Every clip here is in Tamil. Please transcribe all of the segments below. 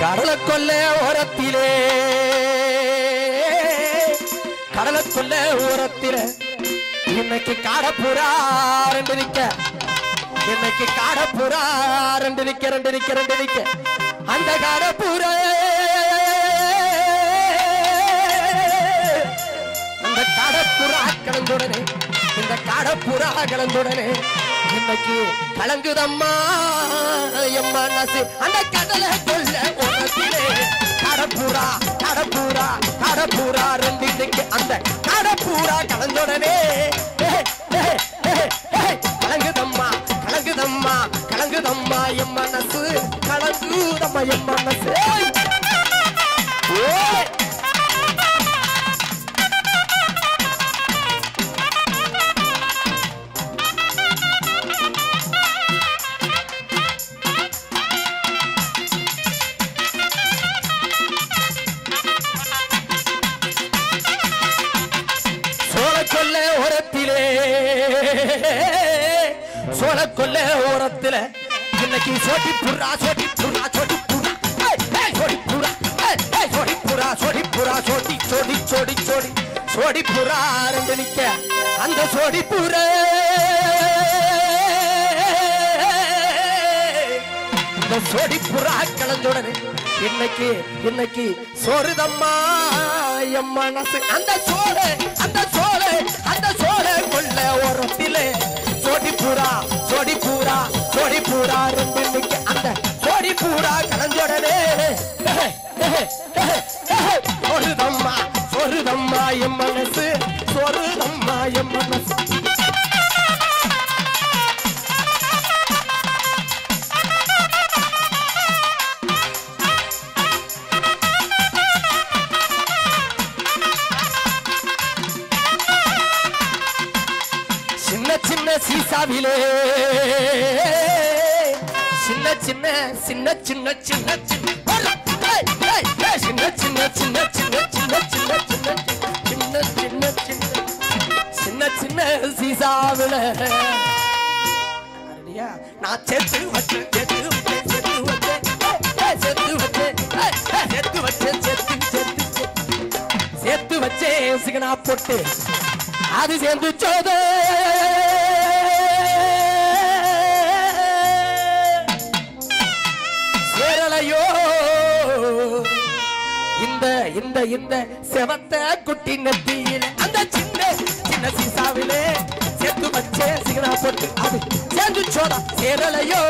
கடலை கொல்ல ஓரத்திலே. கடலை கொல்ல ஓரத்திலே. இன்னைக்கு காடப்புறா ரெண்டு நிக்க. இன்னைக்கு காடப்புறா ரெண்டு நிக்க ரெண்டு நிக்க ரெண்டு நிக்க. அந்த காடப்புற. அந்த காடப்புறா கலந்துடனே இந்த காடப்புறா கலந்துடனே இன்னைக்கு கலங்குதம்மா? என் மனசு அந்த கடலை கொல்ல உலகத்திலே கடப்பூரா கடப்பூரா கடப்பூரா ரெண்டு இன்னைக்கு அந்த கடப்பூரா கலந்துடனே கலங்குதம்மா கலங்குதம்மா கலங்குதம்மா என் மனசு. கலங்குதம்மா என் மனசு. சோழ கொல்ல ஓரத்துல இன்னைக்கு சோட்டி புறா சோட்டி புறா சோட்டி புறா சோடி புறா சோடி புறா சோடி புறா சோடி சோடி சோடி. சோடி சோடி புறா ரெண்டு நிக்க. அந்த சோடி புறா இந்த சோடி புறா கலந்துடனே இன்னைக்கு இன்னைக்கு சோறுதம்மா என் மனசு அந்த சோறு அந்த சோறு அந்த சோறு கொள்ள ஓரத்திலே சோடி புறா சோடி பூரா சோடி பூரா ரெண்டு அந்த சோடி பூரா சின்ன சின்ன சீசாவிலே சின்ன சின்ன சின்ன சின்ன சின்ன சின்ன சின்ன சின்ன சின்ன சின்ன சின்ன சின்ன சின்ன சின்ன சின்ன சின்ன சின்ன சின்ன சீசாவில அரடியா, நான் சேர்த்து வச்சேன் சேர்த்து வச்சேன் சேர்த்து வச்சேன் ஏய், ஏய், சேர்த்து வச்சேன் ஏய், ஏய், சேர்த்து வச்சேன் சேர்த்து சிகனா போட்டு அது சேர்ந்து சோத இந்த இந்த செவத்த குட்டி நெத்தியில அந்த சின்ன சின்ன சீசாவிலே சேர்த்து வச்சே சிகனா போட்டு அது சேர்ந்து சோடா சேரலையோ?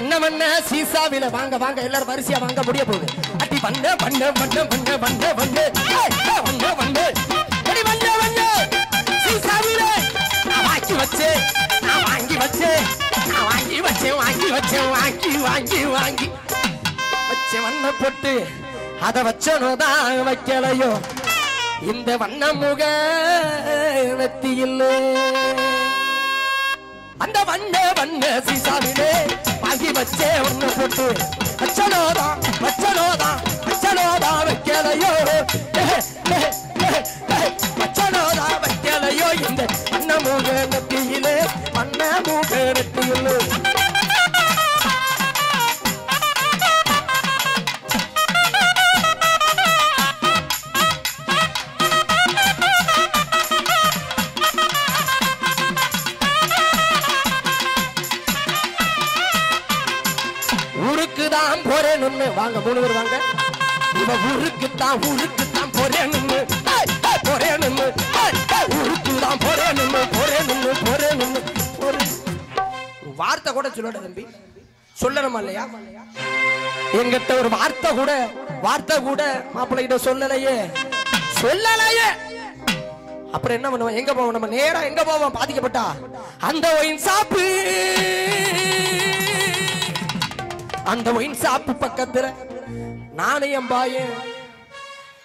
வண்ண வண்ண சீசாவில வாங்க வாங்க எல்லாரும் வரிசையா வாங்க முடிய போகுது. அடி வண்ண வண்ண வண்ண வண்ண வண்ண வண்ண. ஏய், ஏய், வண்ண வண்ண. அடி வண்ண வண்ண. சீசாவில நான் வாங்கி வச்சேன் நான் வாங்கி வச்சேன் நான் வாங்கி வச்சேன் வாங்கி வச்சேன் வாங்கி வாங்கி வாங்கி. வச்ச வண்ண போட்டு அத வச்சனும் தான் வைக்கலையோ. இந்த வண்ண முக இல்லை அந்த வண்ண வண்ண சீசாவிலே வாங்கி வச்சே ஒண்ணு போட்டு. வச்சலோதான் வச்சலோதான் வச்சலோதான் வைக்கலையோ. ஊருக்கு தான் போறேன்னு. வாங்க மூணு பேர் வாங்க. இவ ஊருக்கு தான் ஊருக்கு தான் போறேன்னு. போறேன்னு ஊருக்கு தான் போறேன்னு. போறேன்னு போறேன்னு. போறேன் வார்த்தை கூட சொல்லட தம்பி. சொல்லணுமா இல்லையா? எங்கிட்ட ஒரு வார்த்தை கூட வார்த்தை கூட மாப்பிள்ளை கிட்ட சொல்லலையே. சொல்லலையே. அப்புறம் என்ன பண்ணுவோம்? எங்க போவோம்? நம்ம நேரா எங்க போவோம்? பாதிக்கப்பட்டா? அந்த ஒயின் சாப்பு அந்த ஒயின் சாப்பு பக்கத்துல நாணயம் என்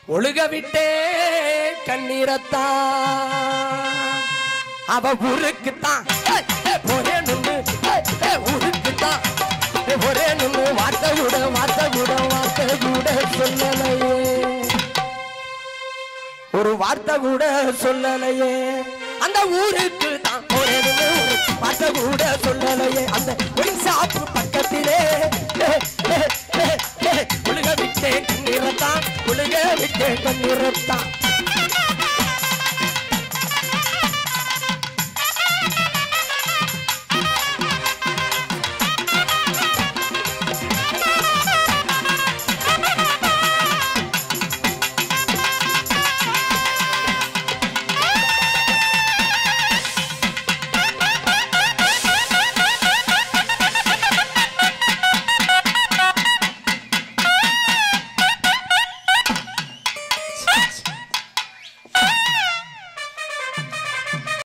ஒழுக விட்டே கண்ணீரத்தா. அவ ஊருக்குத்தான். ஒரே நின்று போறேன்னு ஏய், ஏய், ஊருக்குத்தான். ஏய், போறேன்னு வார்த்தை கூட வார்த்தை கூட வார்த்தை கூட சொல்லலையே. ஒரு வார்த்தை கூட சொல்லலையே. அந்த ஊருக்கு தான் போறேன்னு வார்த்தை கூட சொல்லலையே. அந்த ஒயின் பக்கத்திலே